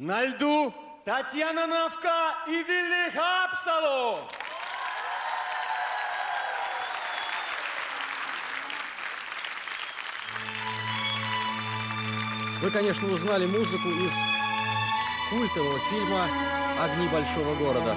На льду Татьяна Навка и Вилли Хапсало. Вы, конечно, узнали музыку из культового фильма «Огни большого города».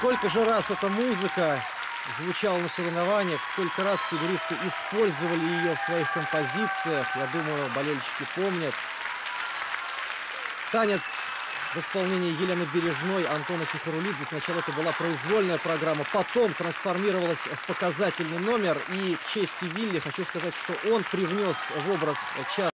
Сколько же раз эта музыка звучала на соревнованиях, сколько раз фигуристы использовали ее в своих композициях. Я думаю, болельщики помнят. Танец в исполнении Елены Бережной, Антона Сихарулидзе. Сначала это была произвольная программа, потом трансформировалась в показательный номер. И к чести Вилли хочу сказать, что он привнес в образ Чарли